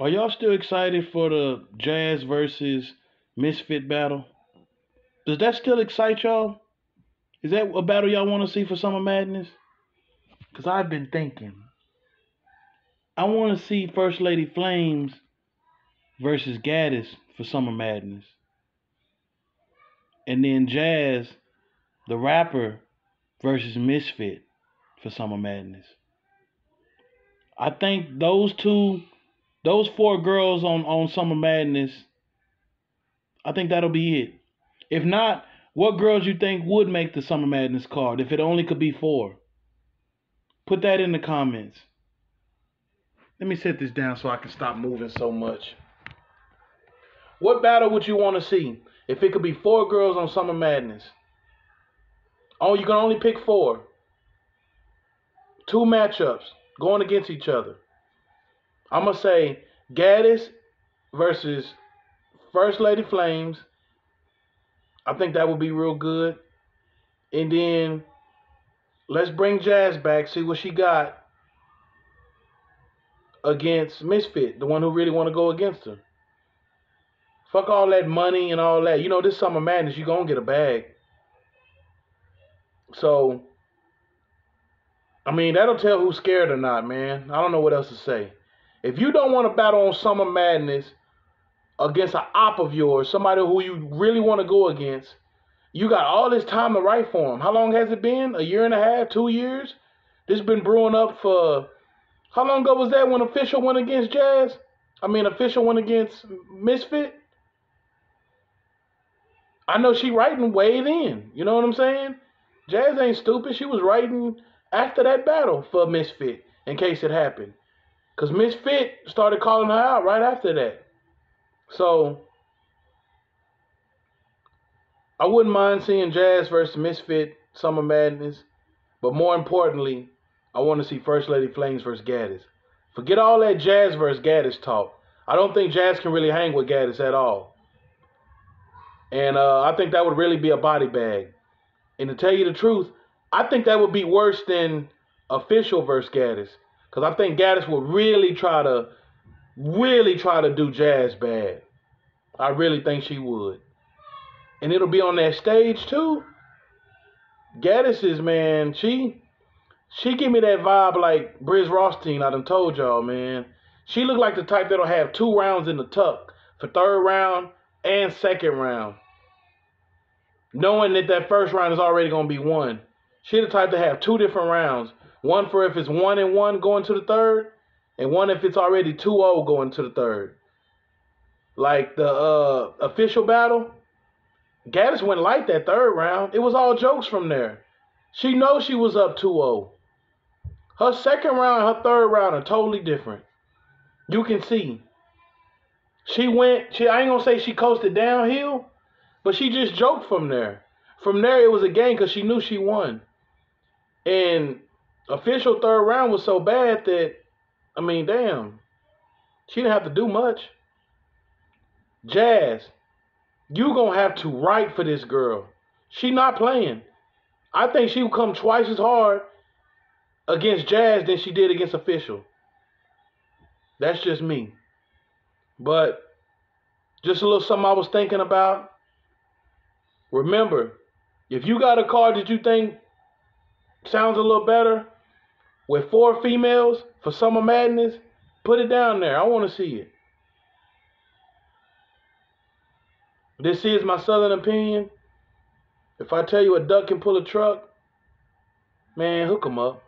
Are y'all still excited for the Jazz versus Misfit battle? Does that still excite y'all? Is that a battle y'all want to see for Summer Madness? Because I've been thinking. I want to see First Lady Flames versus Gaddis for Summer Madness. And then Jazz, the rapper, versus Misfit for Summer Madness. I think those two, those four girls on, on Summer Madness, I think that'll be it. If not, what girls you think would make the Summer Madness card if it only could be four? Put that in the comments. Let me set this down so I can stop moving so much. What battle would you want to see if it could be four girls on Summer Madness? Oh, you can only pick four. Two matchups going against each other. I'm gonna say Gaddis versus First Lady Flames. I think that would be real good. And then let's bring Jazz back, see what she got against Misfit, the one who really want to go against her. Fuck all that money and all that. You know, this summer madness, you gonna get a bag. So, I mean, that'll tell who's scared or not, man. I don't know what else to say. If you don't want to battle on Summer Madness against an op of yours, somebody who you really want to go against, you got all this time to write for him. How long has it been? A year and a half? Two years? This been brewing up for. How long ago was that when official went against Jazz? I mean, official went against Misfit. I know she writing way in. You know what I'm saying? Jazz ain't stupid. She was writing after that battle for Misfit in case it happened. Because Misfit started calling her out right after that. So I wouldn't mind seeing Jazz versus Misfit Summer Madness. But more importantly, I want to see First Lady Flames versus Gaddis. Forget all that Jazz versus Gaddis talk. I don't think Jazz can really hang with Gaddis at all. And uh, I think that would really be a body bag. And to tell you the truth, I think that would be worse than official versus Gaddis. Because I think Gaddis would really try to, really try to do Jazz bad. I really think she would. And it'll be on that stage too. Gaddis is, man, she, she give me that vibe like Brizz Rawsteen, I done told y'all, man. She look like the type that'll have two rounds in the tuck for third round and second round. Knowing that that first round is already going to be won. She the type to have two different rounds. One for if it's one and one going to the third, and one if it's already 2-0 going to the third. Like the uh, official battle, Gaddis went light that third round. It was all jokes from there. She knows she was up 2-0. Her second round and her third round are totally different. You can see. She went, she I ain't gonna say she coasted downhill, but she just joked from there. From there it was a game because she knew she won. And official third round was so bad that I mean, damn. She didn't have to do much. Jazz, you gonna have to write for this girl. She not playing. I think she would come twice as hard against Jazz than she did against official. That's just me. But just a little something I was thinking about. Remember, if you got a card that you think sounds a little better with four females for Summer Madness, put it down there. I want to see it. This is my southern opinion. If I tell you a duck can pull a truck, man, hook 'em up.